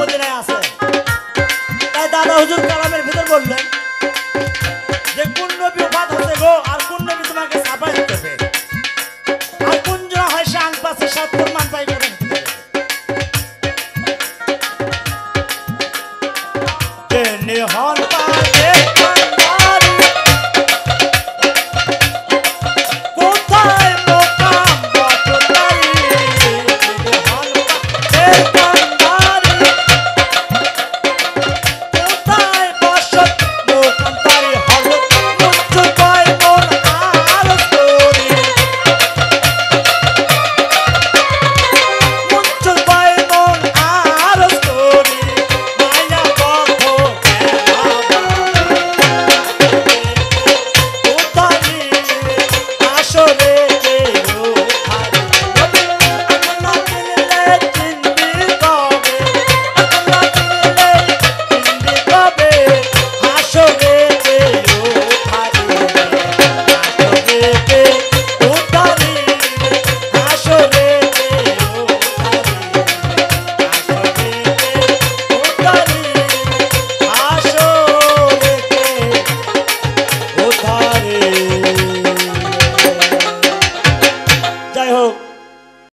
মদিনায় আছে। তাই দাদা হুজুর কালাম